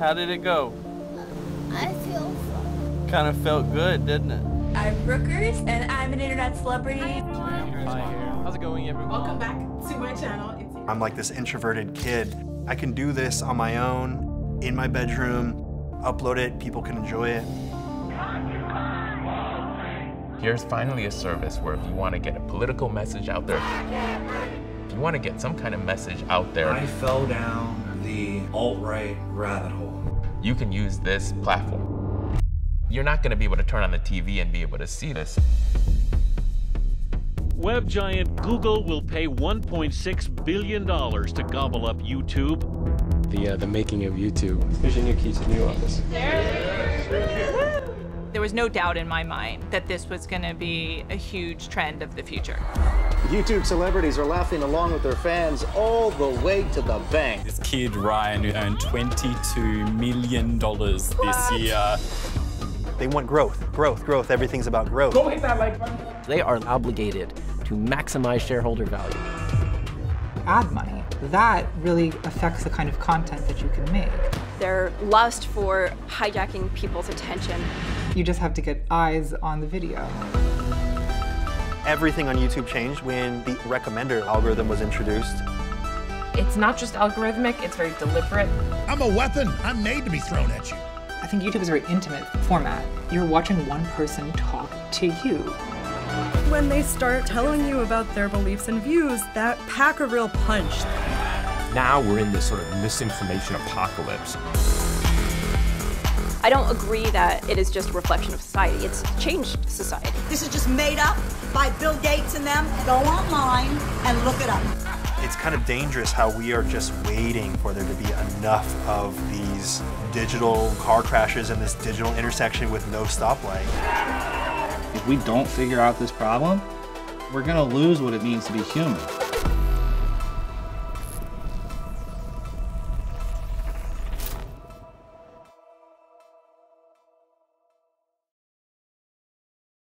How did it go? I feel fun. Kind of felt good, didn't it? I'm Brookers, and I'm an internet celebrity. How's it going, everyone? Welcome back to my channel. It's I'm like this introverted kid. I can do this on my own, in my bedroom, upload it, people can enjoy it. Here's finally a service where if you want to get a political message out there, if you want to get some kind of message out there, I fell down the alt-right rabbit hole. you can use this platform. You're not going to be able to turn on the TV and be able to see this. Web giant Google will pay $1.6 billion to gobble up YouTube. The uh, the making of YouTube. Here's your new key to the new office. There was no doubt in my mind that this was going to be a huge trend of the future. YouTube celebrities are laughing along with their fans all the way to the bank. This kid, Ryan, who earned $22 million this year. They want growth, growth, growth. Everything's about growth. Go hit that like button. They are obligated to maximize shareholder value. ad money. That really affects the kind of content that you can make. Their lust for hijacking people's attention. You just have to get eyes on the video. Everything on YouTube changed when the recommender algorithm was introduced. It's not just algorithmic, it's very deliberate. I'm a weapon. I'm made to be thrown at you. I think YouTube is a very intimate format. You're watching one person talk to you. When they start telling you about their beliefs and views, that pack a real punch. Now we're in this sort of misinformation apocalypse. I don't agree that it is just a reflection of society. It's changed society. This is just made up by Bill Gates and them. Go online and look it up. It's kind of dangerous how we are just waiting for there to be enough of these digital car crashes and this digital intersection with no stoplight. If we don't figure out this problem, we're gonna lose what it means to be human.